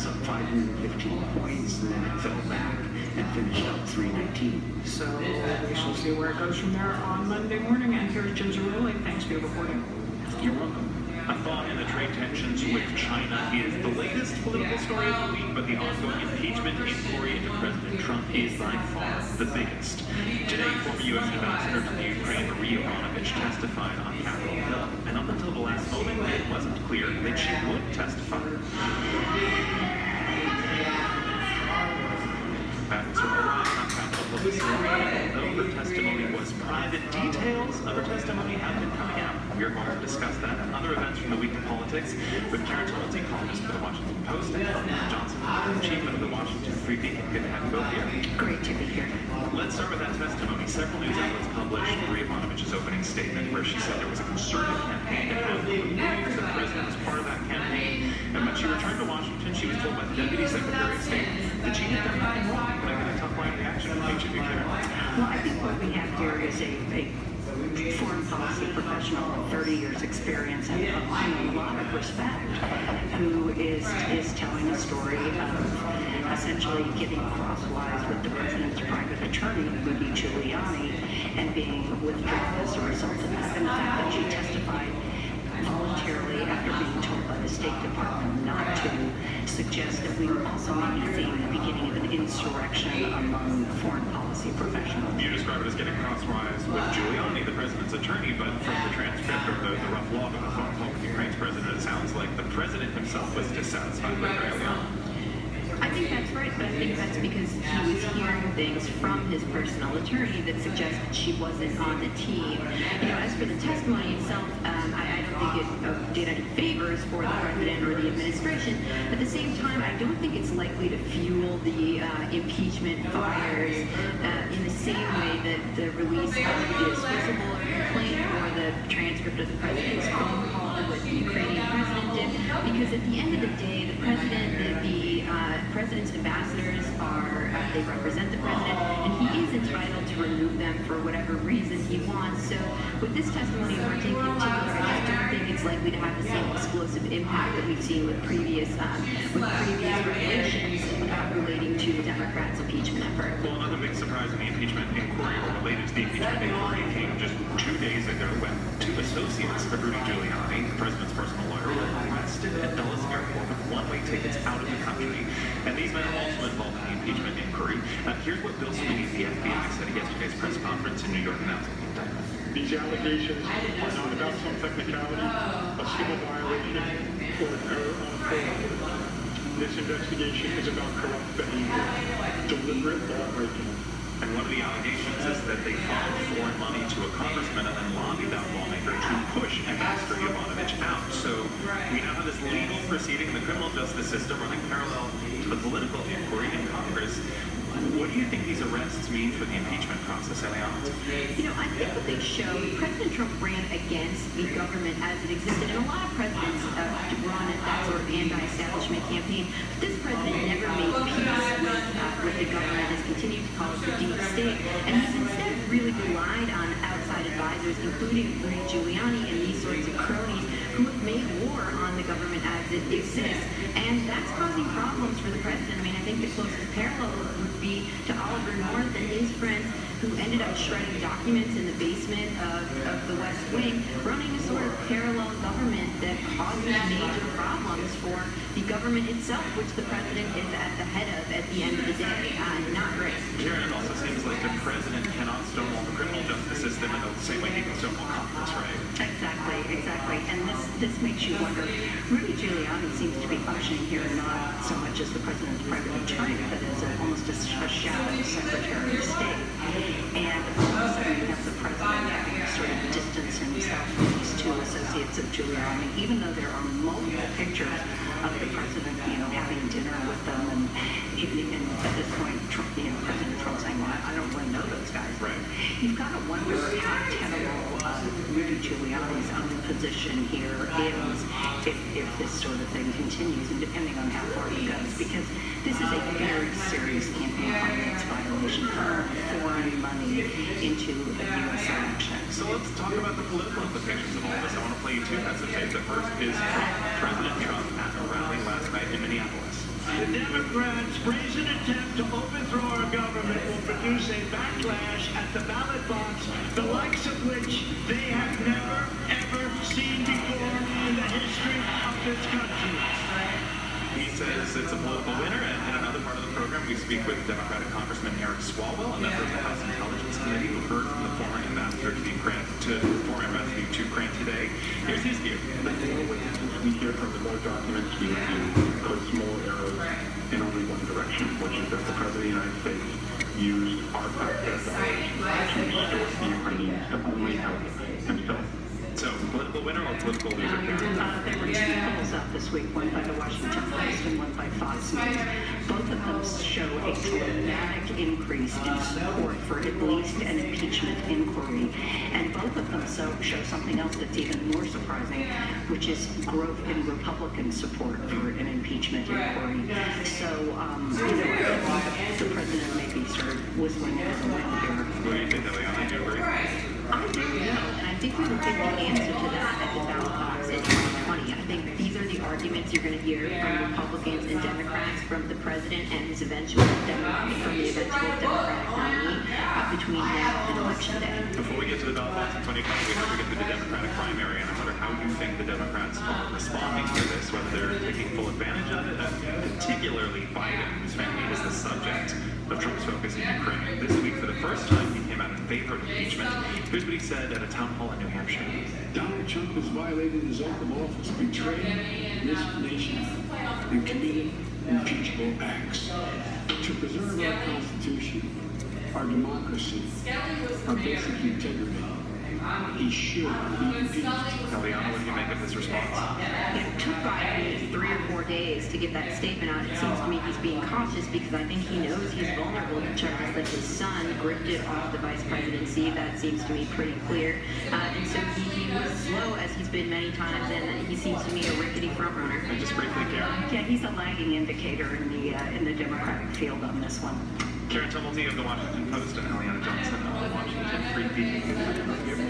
was up 515 points, and then it fell back and finished up 319. So we shall see where it goes from there on Monday morning. And here's Jim Zarroli. Thanks for your reporting. You're welcome. A thaw in the trade tensions with China is the latest political story of the week, but the ongoing impeachment inquiry into President Trump is by far the biggest. Today, former U.S. Ambassador to the Ukraine, Maria Yovanovitch, testified on Capitol Hill, and up until the last moment, it wasn't clear that she would testify. This her testimony was private, details of her testimony have been coming out. We're going to discuss that and other events from the week in politics with Karen Tumulty, columnist for the Washington Post, and Eliana Johnson, chief of the Washington Free Beacon. Good to have you both here. Great to be here. Let's start with that testimony. Several news outlets published Maria Yovanovitch's opening statement where she said there was a concerted campaign to have returned to Washington, she was told by the Deputy Secretary of State that she had done nothing wrong. Can I get a tough line reaction? Well, I think what we have here is a, a foreign policy professional with 30 years experience and a lot of respect who is, is telling a story of essentially getting crosswise with the president's private attorney, Rudy Giuliani, and being withdrawn as a result of that. And the fact that she testified voluntarily after being told by the State Department not to suggest that we were also maybe seeing the beginning of an insurrection among foreign policy professionals. You describe it as getting crosswise with Giuliani, the president's attorney, but from the transcript or the, the rough log of the phone call with Ukraine's president, it sounds like the president himself was dissatisfied with her early on. I think that's right, but I think that's because he was hearing things from his personal attorney that suggest that she wasn't on the team. You know, as for the testimony itself, um, I, I, don't think it uh, did any favors for the president or the administration. At the same time, I don't think it's likely to fuel the uh, impeachment fires uh, in the same way that the release of the whistleblower complaint or the transcript of the president's phone call with the Ukrainian president did. Because at the end of the day, the president, the, the president's ambassadors are, uh, they represent the president, and he is entitled to remove them for whatever reason he wants. So with this testimony in particular, I don't think it's likely to have the same explosive impact that we've seen with previous, uh, with previous revelations uh, relating to the Democrats' impeachment effort. Well, another big surprise in the impeachment inquiry or related to the impeachment inquiry came just two days ago when two associates of Rudy Giuliani, the president's personal lawyer, were arrested at Dulles Airport with one-way tickets out of the country. And these men are also involved in the impeachment inquiry. Uh, here's what Bill the FBI said at yesterday's press conference in New York announcing the indictment. These allegations are not about some technicality, a civil violation, or an error on This investigation is about corrupt behavior, deliberate law breaking. And one of the allegations is that they funneled foreign money to a congressman and then lobbied that lawmaker to push Ambassador Yovanovitch out. So we now have this legal proceeding in the criminal justice system running parallel to the political inquiry in Congress. What do you think these arrests mean for the impeachment process, Eliana? You know, I think what they show, President Trump ran against the government as it existed, and a lot of presidents uh, run that sort of anti-establishment campaign. But this president never made peace with, uh, with the government, has continued to call it the deep state, and he's instead really relied on outside advisors, including Rudy Giuliani and these sorts of cronies who have made war on the government as it exists. And that's causing problems for the president. I mean, I think the closest parallel to Oliver North and his friends who ended up shredding documents in the basement of, of the West Wing, running a sort of parallel government that causes major problems for the government itself, which the president is at the head of at the end of the day. Uh, not great. It also seems like the president cannot system in the same way he can stonewall Congress, right? Exactly, exactly. And this, this makes you wonder, Rudy Giuliani seems to be functioning here not so much as the president's private attorney, but as a, almost a, a shadow secretary of state. And all of a sudden you have the president having to sort of distance himself from these two associates of Giuliani, even though there are multiple pictures of the president, you know, having dinner with them, and even and at this point, Trump, you know, President Trump saying, well, I don't really know those guys. Right. You've got to wonder how tenable uh, Rudy Giuliani's own position here is if, if this sort of thing continues, and depending on how far it goes, because this is a very serious campaign finance violation for foreign money into a U.S. election. So let's talk about the political implications of all this. I want to play you two cuts of tape. The first is Trump, President Trump at a rally last night in Minneapolis. The Democrats' brazen attempt to overthrow our government will produce a backlash at the ballot box, the likes of which they have never, ever seen before in the history of this country. He says it's a political winner, and in another part of the program, we speak with Democratic Congressman Eric Swalwell, a member of the House Intelligence Committee, who heard from the former ambassador to Ukraine, to former ambassador to Ukraine today. Here's his view. The more we hear from, the more documents we review, puts more arrows in only one direction, which is that the President of the United States used our taxpayer dollars to extort the Ukrainians to only help himself. So, political winner or political loser, Uh, there were two polls out this week, one by the Washington Post and one by Fox News. Both of them show a dramatic increase in support for at least an impeachment inquiry. And both of them so, show something else that's even more surprising, which is growth in Republican support for an impeachment inquiry. So, um, you know, the president may be sort of whistling for the wind here. What do you think, Eliana? Do you agree? I don't know, and I think we will get the answer to that at the ballot box in 2020. I think these are the arguments you're going to hear from Republicans and Democrats, from the president and his eventual Demo- from the eventual Democratic nominee uh, between now and election day. Before we get to the ballot box in 2020, we have to get to the Democratic primary, and I wonder how you think the Democrats are responding to this, whether they're taking full advantage of it, and particularly Biden, whose family is the subject of Trump's focus in Ukraine. This week, for the first time, he came out in favor of impeachment. Here's what he said at a town hall in New Hampshire. Donald Trump has violated his oath of office, betrayed this nation, and committed impeachable acts. To preserve our Constitution, our democracy, our basic integrity, he should be. Eliana, what do you make of this response? It took Biden three or four days to get that statement out. It seems to me he's being cautious because I think he knows he's vulnerable to charges that his son grifted off the vice presidency. That seems to me pretty clear. Uh, and so he, he was slow, as he's been many times, and he seems to me a rickety frontrunner. And just briefly, Karen. Yeah, he's a lagging indicator in the, uh, in the Democratic field on this one. Karen Tumulty of the Washington Post and Eliana Johnson of the Washington Free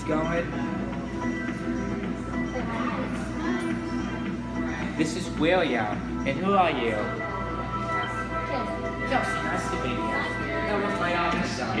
watching your machines going? This is William, and who are you? Kelsey, nice to meet you. That was my aunt Michelle.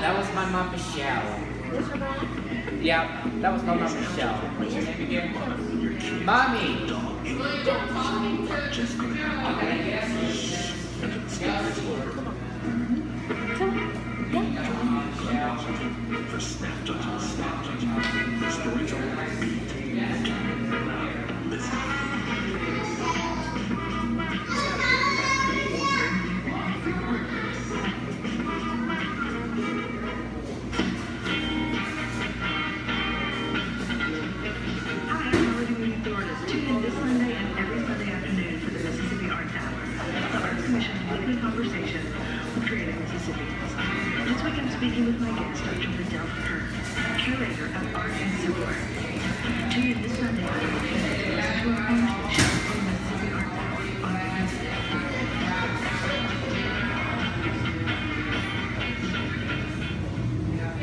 That was my mom Michelle. Yeah, that was my mom Michelle. What's your name again? Mommy! Just The story's over. Beat. Listen. Speaking with my guest, Dr. Liddell Hearn, curator of art and art. Tune in this Sunday at 8 p.m. to our conversation on the Mississippi Art Hour on Wednesday.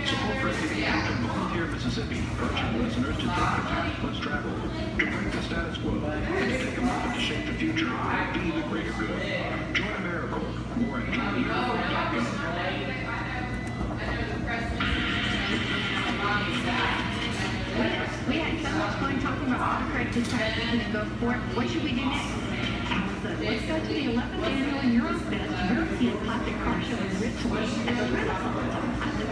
Support for APP and Volunteer Mississippi, urging listeners to take the path less traveled, to break the status quo, and to take a moment to shape the future, be the greater good. Weekend in Gulfport. What should we do next? Let's go to the 11th annual Eurofest European Classic Car Show in Richmond at the Renaissance the.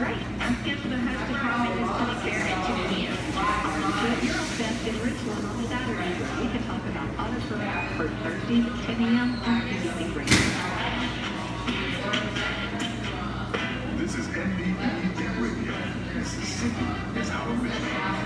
Great. Guest for the host department is Tony Fair at 2 p.m. At Eurofest in Richmond on Saturday, we can talk about autocorrect for Thursdays at 10 a.m. on ABC Radio. This is MPB Radio. Mississippi is our mission.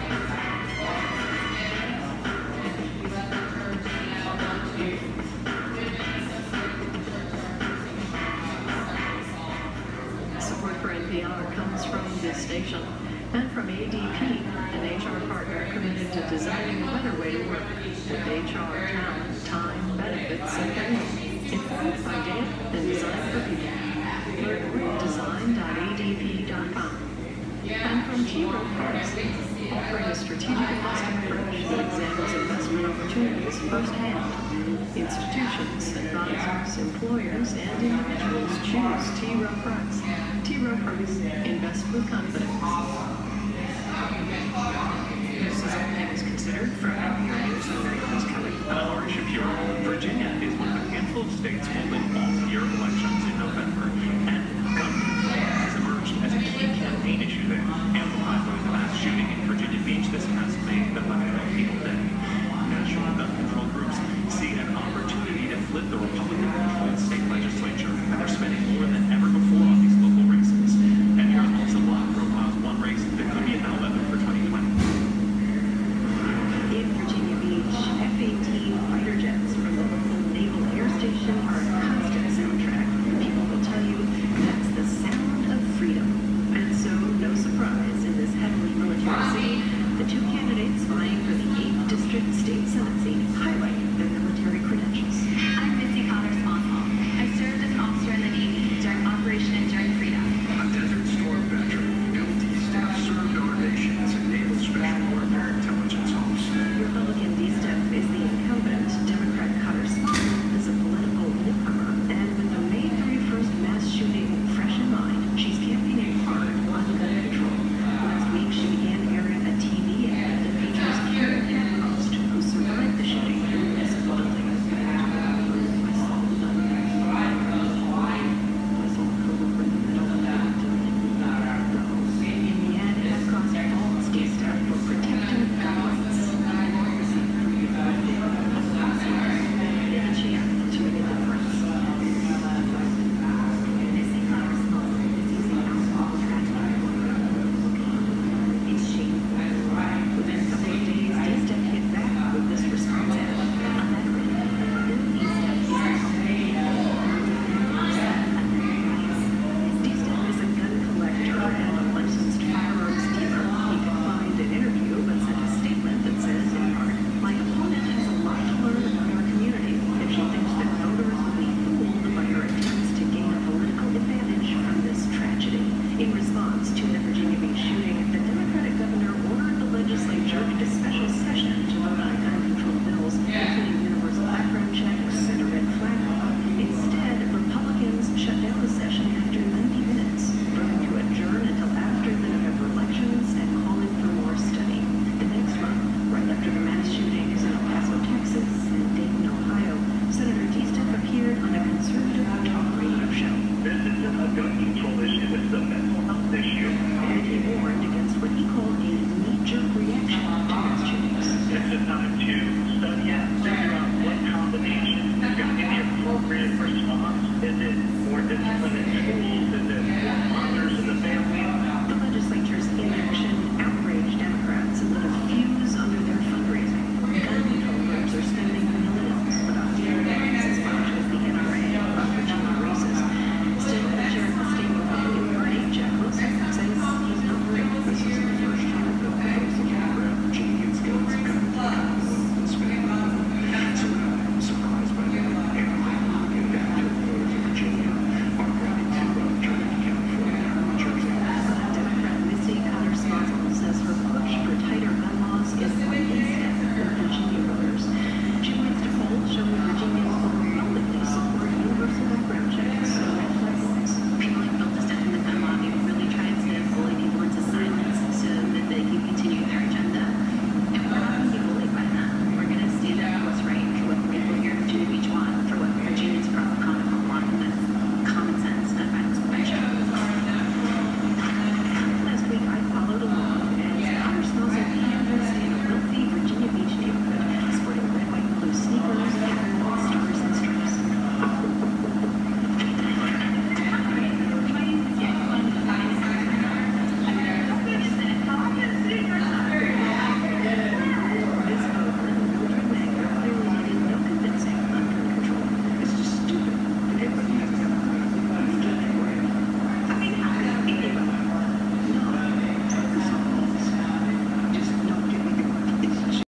From this station and from ADP, an HR partner committed to designing a better way to work with HR, talent, time, benefits, and payroll. Informed by data and design for people. Learn more at design.adp.com. And from. Rowe Price, offering a strategic investment approach that examines investment opportunities firsthand. Institutions, advisors, employers, and individuals choose T. Rowe Price. T. Rowe Price. Invest with confidence. This is all things considered from Chris Kelly. I'm Ari Shapiro. Virginia is one of a handful of states holding off-year elections in November, and gun has emerged as a key campaign issue there, amplified by the mass shooting in Virginia Beach this past May that left no people dead. National gun control groups see an opportunity to flip the Republican-controlled state legislature, and they're spending more than ever before on these local races. And here's Melissa Block profiles one race that could be an outlet for 2020. In Virginia Beach, F-18 fighter jets from the local Naval Air Station are a constant soundtrack. People will tell you that's the sound of freedom. And so, no surprise, in this heavily militarized city, the two candidates vying for the 8th District State Senate